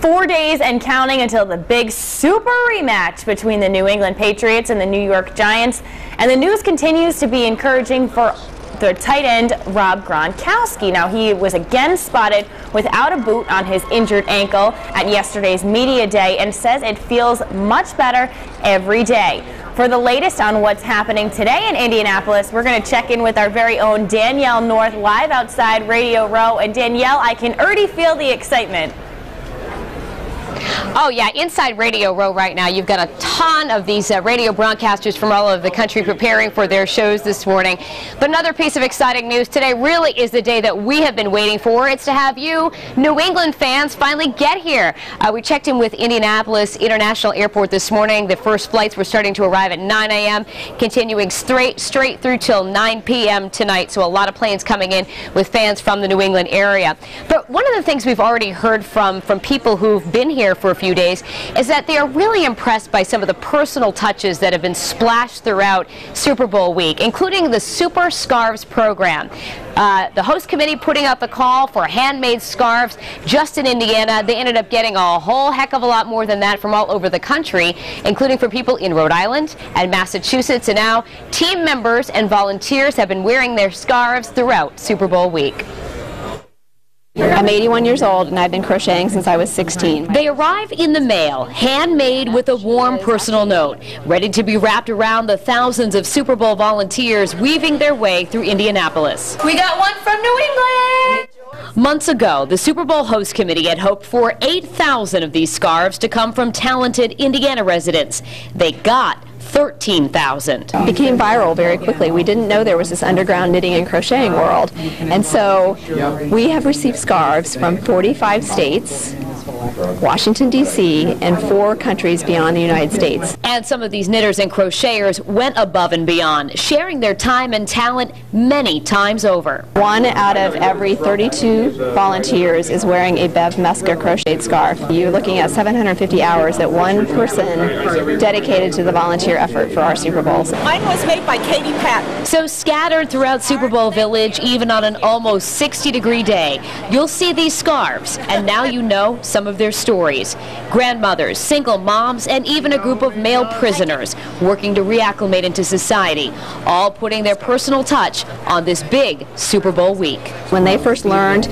Four days and counting until the big super rematch between the New England Patriots and the New York Giants. And the news continues to be encouraging for the tight end Rob Gronkowski. Now he was again spotted without a boot on his injured ankle at yesterday's media day and says it feels much better every day. For the latest on what's happening today in Indianapolis, we're going to check in with our very own Danielle North live outside Radio Row. And Danielle, I can already feel the excitement. Oh, yeah, inside Radio Row right now, you've got a ton of these uh, radio broadcasters from all over the country preparing for their shows this morning. But another piece of exciting news today really is the day that we have been waiting for. It's to have you, New England fans, finally get here. Uh, we checked in with Indianapolis International Airport this morning. The first flights were starting to arrive at 9 a.m., continuing straight, straight through till 9 p.m. tonight. So a lot of planes coming in with fans from the New England area. But one of the things we've already heard from, from people who've been here for few days is that they are really impressed by some of the personal touches that have been splashed throughout Super Bowl week, including the Super Scarves program. Uh, the host committee putting out the call for handmade scarves just in Indiana. They ended up getting a whole heck of a lot more than that from all over the country, including from people in Rhode Island and Massachusetts. And now team members and volunteers have been wearing their scarves throughout Super Bowl week. I'm 81 years old and I've been crocheting since I was 16. They arrive in the mail, handmade with a warm personal note, ready to be wrapped around the thousands of Super Bowl volunteers weaving their way through Indianapolis. We got one from New England! Months ago, the Super Bowl host committee had hoped for 8,000 of these scarves to come from talented Indiana residents. They got 13,000. Became viral very quickly. We didn't know there was this underground knitting and crocheting world. And so we have received scarves from 45 states Washington, D.C., and four countries beyond the United States. And some of these knitters and crocheters went above and beyond, sharing their time and talent many times over. One out of every 32 volunteers is wearing a Bev Mesker crocheted scarf. You're looking at 750 hours that one person dedicated to the volunteer effort for our Super Bowls. Mine was made by Katie Patton. So scattered throughout Super Bowl Village, even on an almost 60 degree day, you'll see these scarves, and now you know some of their stories. Grandmothers, single moms, and even a group of male prisoners working to reacclimate into society, all putting their personal touch on this big Super Bowl week. When they first learned,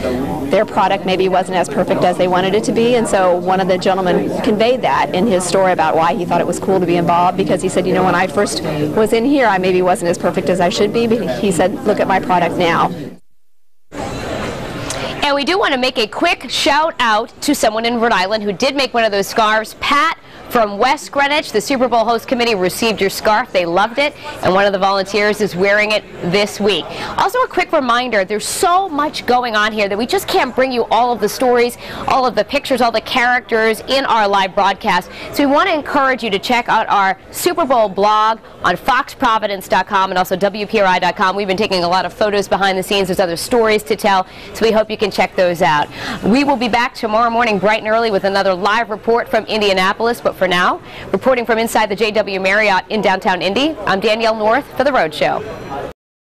their product maybe wasn't as perfect as they wanted it to be, and so one of the gentlemen conveyed that in his story about why he thought it was cool to be involved, because he said, you know, when I first was in here, I maybe wasn't as perfect as I should be, but he said, look at my product now. And we do want to make a quick shout out to someone in Rhode Island who did make one of those scarves. Pat from West Greenwich, the Super Bowl host committee received your scarf. They loved it, and one of the volunteers is wearing it this week. Also, a quick reminder, there's so much going on here that we just can't bring you all of the stories, all of the pictures, all the characters in our live broadcast. So we want to encourage you to check out our Super Bowl blog on foxprovidence.com and also WPRI.com. We've been taking a lot of photos behind the scenes. There's other stories to tell, so we hope you can check those out. We will be back tomorrow morning bright and early with another live report from Indianapolis, but for now, reporting from inside the JW Marriott in downtown Indy, I'm Danielle North for The Rhode Show.